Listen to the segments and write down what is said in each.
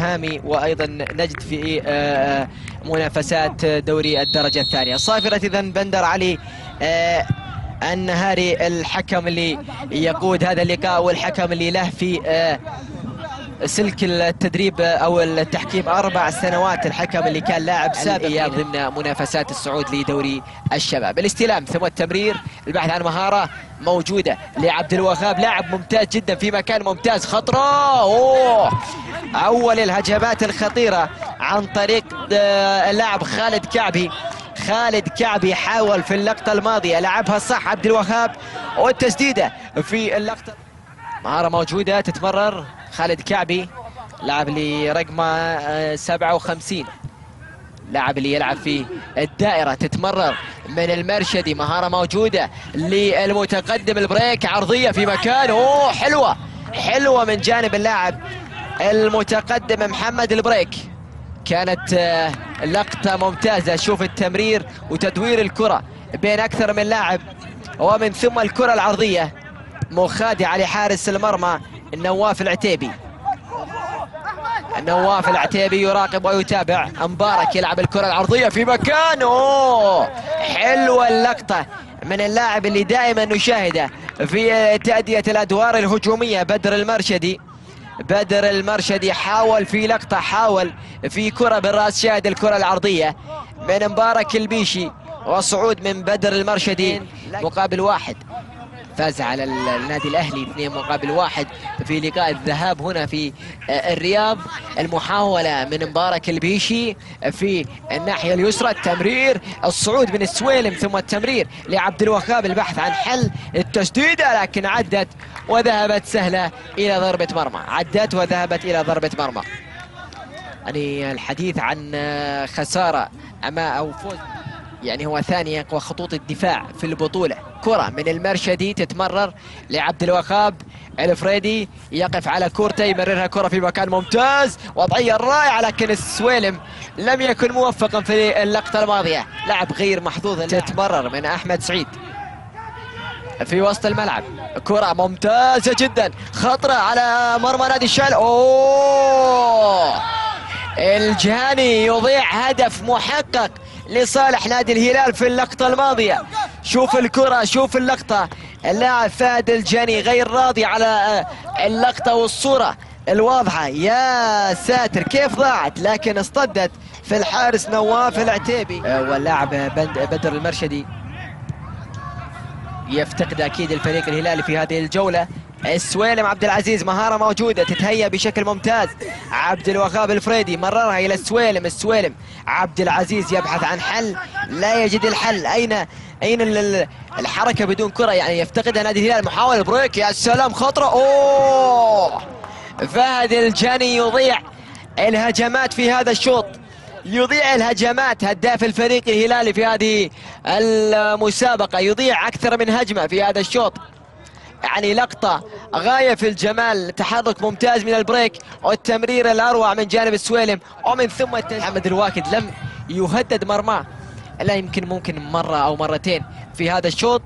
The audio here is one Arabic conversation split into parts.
هامي وأيضا نجد في آه، منافسات دوري الدرجة الثانية. صافرة اذا بندر علي آه، النهاري الحكم اللي يقود هذا اللقاء والحكم اللي له في آه، سلك التدريب أو التحكيم أربع سنوات. الحكم اللي كان لاعب سابق ضمن منافسات الصعود لدوري الشباب. الاستلام ثم التمرير. البحث عن مهارة موجودة لعبد الوهاب لاعب ممتاز جدا في مكان ممتاز. خطرة. أوه. أول الهجمات الخطيرة عن طريق آه، اللاعب خالد كعبي. خالد كعبي حاول في اللقطة الماضية لعبها صح عبد الوهاب والتسديده في اللقطة. مهارة موجودة تتمرر. خالد كعبي لاعب اللي رقمه آه، 57 لاعب اللي يلعب في الدائرة تتمرر من المرشدي. مهارة موجودة للمتقدم البريك عرضية في مكان. أوه حلوة حلوة من جانب اللاعب المتقدم محمد البريك. كانت آه، لقطة ممتازة. شوف التمرير وتدوير الكرة بين أكثر من لاعب. ومن ثم الكرة العرضية. مخادعة لحارس المرمى النواف العتيبي. نواف العتيبي يراقب ويتابع. مبارك يلعب الكرة العرضية في مكان. أوه! حلوة اللقطة من اللاعب اللي دائما نشاهده في تأدية الأدوار الهجومية بدر المرشدي. بدر المرشدي حاول في لقطة حاول في كرة بالرأس شاهد الكرة العرضية من مبارك البيشي وصعود من بدر المرشدي مقابل واحد. فاز على النادي الأهلي اثنين مقابل واحد في لقاء الذهاب هنا في الرياض. المحاولة من مبارك البيشي في الناحية اليسرى. التمرير الصعود من السويلم ثم التمرير لعبد الوهاب. البحث عن حل التسديده لكن عدت وذهبت سهلة إلى ضربة مرمى. عدت وذهبت إلى ضربة مرمى. يعني الحديث عن خسارة اما أو فوز يعني هو ثاني أقوى خطوط الدفاع في البطولة. كرة من المرشدي تتمرر لعبد الوهاب الفريدي يقف على كورته يمررها كرة في مكان ممتاز. وضعية رائعة لكن السويلم لم يكن موفقا في اللقطة الماضية. لعب غير محظوظ تتمرر من أحمد سعيد. في وسط الملعب كرة ممتازة جدا. خطرة على مرمى نادي الشعل أوه! الجهاني يضيع هدف محقق. لصالح نادي الهلال في اللقطة الماضية. شوف الكرة شوف اللقطة. اللاعب فهد الجاني غير راضي على اللقطة والصورة الواضحة. يا ساتر كيف ضاعت؟ لكن اصطدت في الحارس نواف العتيبي. واللاعب بدر المرشدي. يفتقد أكيد الفريق الهلالي في هذه الجولة. السويلم عبد العزيز مهارة موجودة تتهيأ بشكل ممتاز. عبد الوهاب الفريدي مررها إلى السويلم السويلم عبد العزيز يبحث عن حل لا يجد الحل. أين أين الحركة بدون كرة؟ يعني يفتقدها نادي الهلال. محاولة بريك يا سلام خطرة. أوه! فهد الجاني يضيع الهجمات في هذا الشوط. يضيع الهجمات هداف الفريق الهلالي في هذه المسابقة. يضيع أكثر من هجمة في هذا الشوط. يعني لقطة غاية في الجمال تحرك ممتاز من البريك والتمرير الأروع من جانب السويلم ومن ثم محمد الواكد لم يهدد مرماه لا يمكن ممكن مرة أو مرتين في هذا الشوط.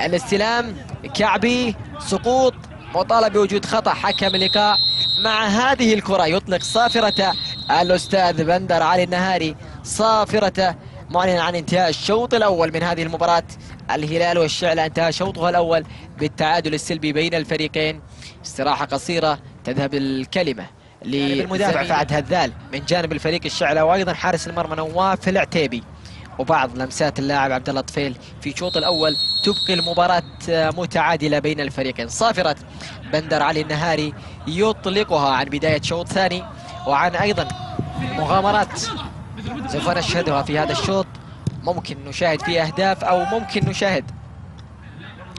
الاستلام كعبي سقوط مطالب بوجود خطأ حكم اللقاء. مع هذه الكرة يطلق صافرة الأستاذ بندر علي النهاري صافرة معلنا عن انتهاء الشوط الأول من هذه المباراة. الهلال والشعلة انتهى شوطها الأول بالتعادل السلبي بين الفريقين. استراحة قصيرة تذهب الكلمة للمدافع فهد هذال من جانب الفريق الشعلة وأيضا حارس المرمى نواف العتيبي. وبعض لمسات اللاعب عبد الله طفيل في الشوط الأول. تبقي المباراة متعادلة بين الفريقين. صافرة بندر علي النهاري يطلقها عن بداية شوط ثاني. وعن أيضا مغامرات سوف نشهدها في هذا الشوط. ممكن نشاهد فيه أهداف أو ممكن نشاهد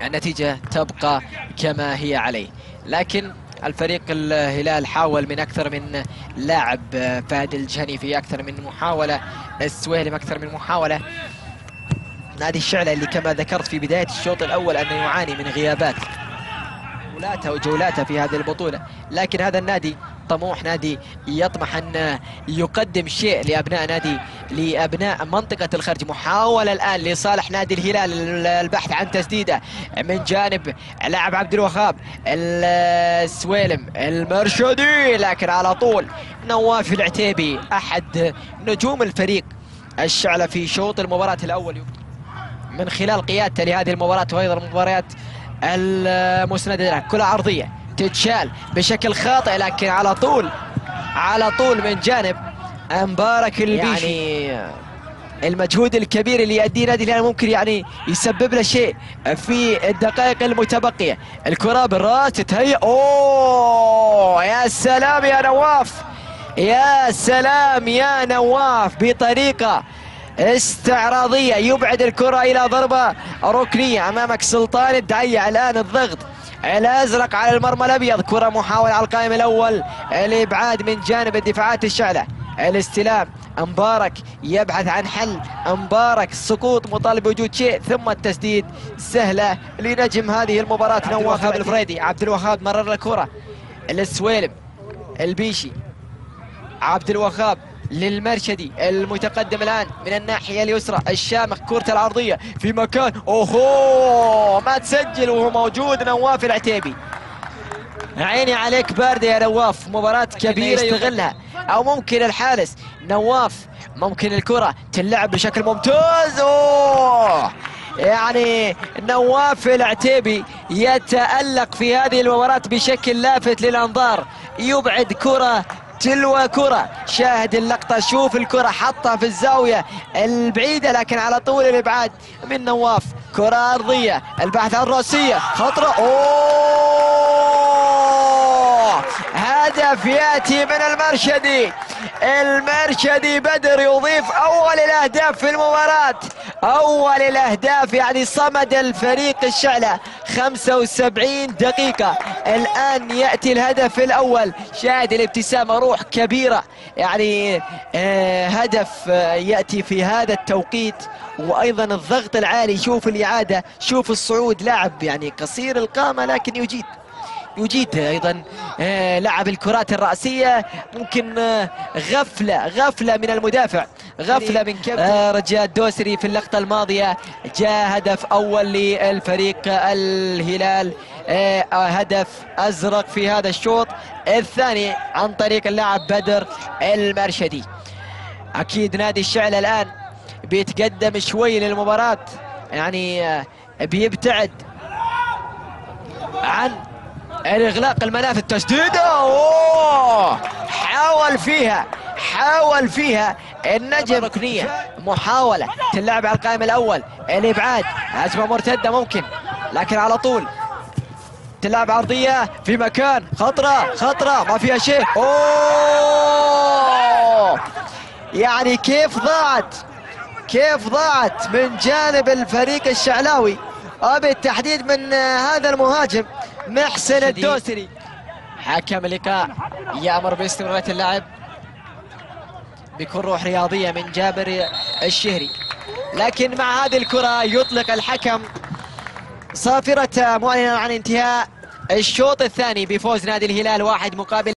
النتيجة تبقى كما هي عليه. لكن الفريق الهلال حاول من أكثر من لاعب فهد الجهني في أكثر من محاولة السويلم أكثر من محاولة. نادي الشعلة اللي كما ذكرت في بداية الشوط الأول أنه يعاني من غيابات. جولاته وجولاته في هذه البطولة. لكن هذا النادي طموح نادي يطمح أن يقدم شيء لأبناء نادي لأبناء منطقة الخرج. محاولة الآن لصالح نادي الهلال البحث عن تسديدة من جانب لاعب عبد الوهاب السويلم المرشدي لكن على طول نواف العتيبي أحد نجوم الفريق الشعلة في شوط المباراة الأول. من خلال قيادته لهذه المباراة وأيضا المباريات المسندة له كرة عرضية. تتشال بشكل خاطئ لكن على طول على طول من جانب مبارك البيشي. يعني المجهود الكبير اللي يؤديه نادي الهلال ممكن يعني يسبب له شيء في الدقائق المتبقية. الكرة بالراس تتهيأ. أوه! يا سلام يا نواف! يا سلام يا نواف! بطريقة استعراضية. يبعد الكرة إلى ضربة ركنية أمامك سلطان الدعية. الآن الضغط الازرق على المرمى الأبيض. كرة محاولة على القائم الأول. الابعاد من جانب الدفاعات الشعلة. الاستلام. مبارك يبحث عن حل. مبارك سقوط مطالب بوجود شيء. ثم التسديد سهلة لنجم هذه المباراة. نواف الفريدي. عبد الوهاب مرر الكرة. السويلم. البيشي. عبد الوهاب للمرشدي المتقدم الآن من الناحية اليسرى الشامخ كرة العرضية في مكان أوهو! ما تسجل وهو موجود نواف العتيبي. عيني عليك باردة يا نواف مباراة كبيرة يستغلها. أو ممكن الحارس نواف ممكن الكرة تلعب بشكل ممتاز. أوه! يعني نواف العتيبي يتألق في هذه المباراة بشكل لافت للأنظار. يبعد كرة تلو كرة. شاهد اللقطة. شوف الكرة. حطها في الزاوية البعيدة لكن على طول الإبعاد من نواف. كرة أرضية. البحث عن رأسية خطرة. أوه! هدف يأتي من المرشدي. المرشدي بدر يضيف أول الأهداف في المباراة. أول الأهداف يعني صمد الفريق الشعلة. 75 دقيقة. الآن يأتي الهدف الأول. شاهد الابتسامة روح كبيرة. يعني آه هدف آه يأتي في هذا التوقيت. وأيضا الضغط العالي شوف الإعادة شوف الصعود. لاعب يعني قصير القامة لكن يجيد. يجيد أيضا آه لعب الكرات الرأسية. ممكن آه غفلة غفلة من المدافع. غفلة من كابتن. آه رجاء الدوسري في اللقطة الماضية. جاء هدف أول للفريق الهلال هدف أزرق في هذا الشوط. الثاني عن طريق اللاعب بدر المرشدي. أكيد نادي الشعل الآن بيتقدم شوي للمباراة. يعني بيبتعد عن الاغلاق المنافذ تسديده أوه! حاول فيها حاول فيها. النجم ركنيه محاولة تلعب على القائم الأول. الابعاد هجمه مرتدة ممكن لكن على طول. تلعب عرضية في مكان. خطرة خطرة ما فيها شيء. أوه! يعني كيف ضاعت؟ كيف ضاعت من جانب الفريق الشعلاوي؟ وبالتحديد من هذا المهاجم. محسن الدوسري. حكم اللقاء يامر باستمراريه اللاعب بكل روح رياضية من جابر الشهري. لكن مع هذه الكرة يطلق الحكم صافرة معلنا عن انتهاء الشوط الثاني بفوز نادي الهلال واحد مقابل